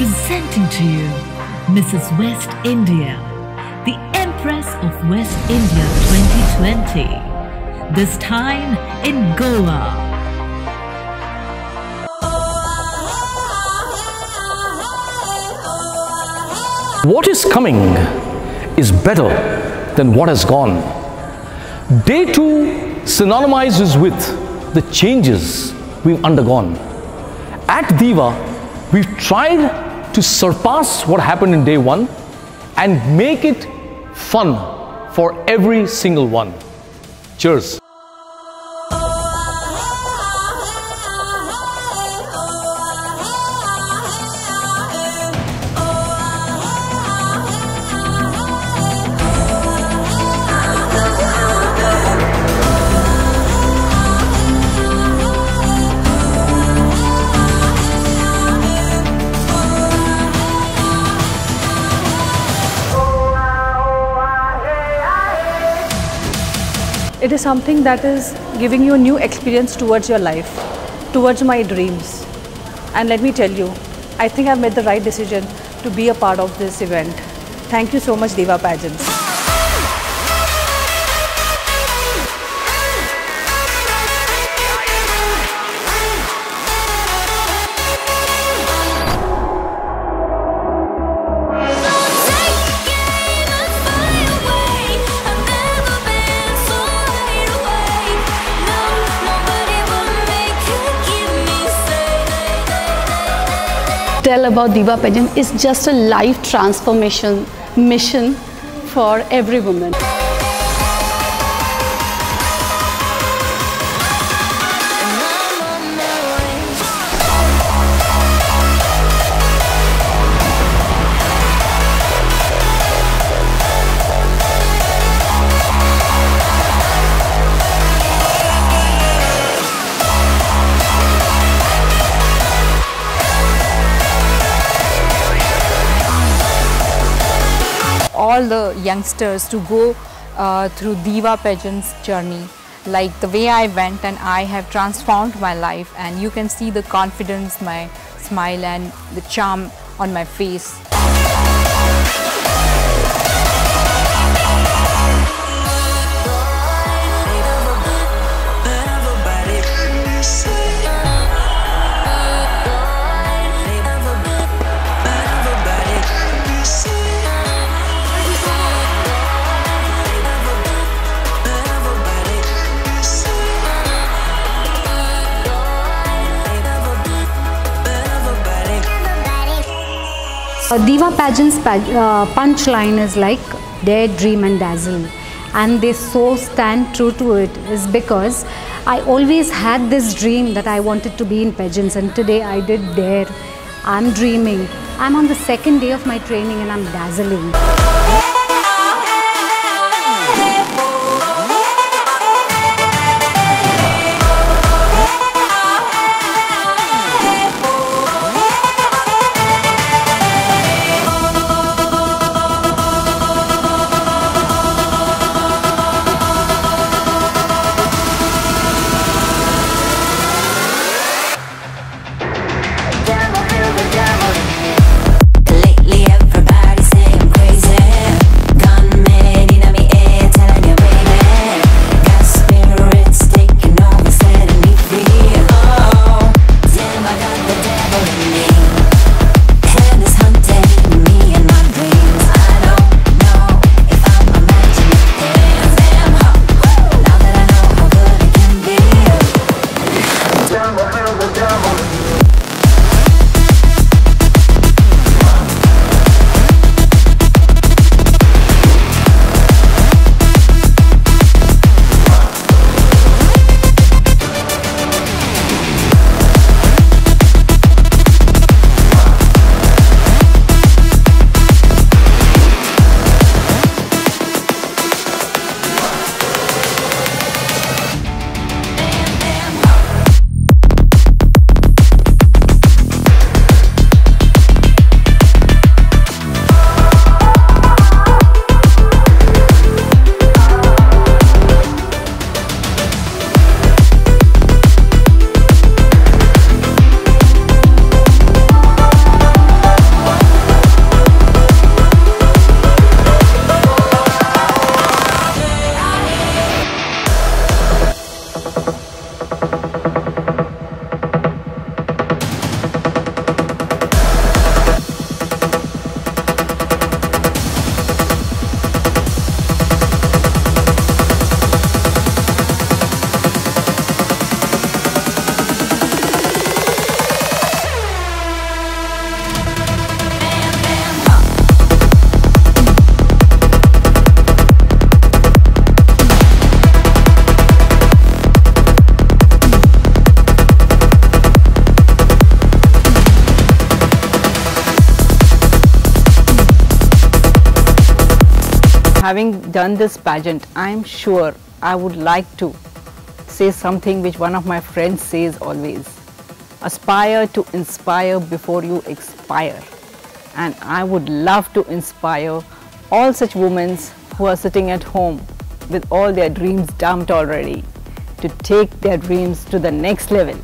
presenting to you Mrs. West India, the Empress of West India 2020. This time in Goa. What is coming is better than what has gone. Day two synonymizes with the changes we've undergone. At Diva, we've tried to surpass what happened in day one and make it fun for every single one. Cheers. It is something that is giving you a new experience towards your life, towards my dreams. And let me tell you, I think I've made the right decision to be a part of this event. Thank you so much, Diva Pageants. Tell about Diva Pageant is just a life transformation mission for every woman. All the youngsters to go uh, through Diva pageant's journey like the way I went and I have transformed my life and you can see the confidence, my smile and the charm on my face. Uh, Diva pageant's uh, punchline is like dare, dream, and dazzle. And they so stand true to it is because I always had this dream that I wanted to be in pageants, and today I did dare. I'm dreaming. I'm on the second day of my training and I'm dazzling. Having done this pageant, I am sure I would like to say something which one of my friends says always. Aspire to inspire before you expire. And I would love to inspire all such women who are sitting at home with all their dreams dumped already to take their dreams to the next level.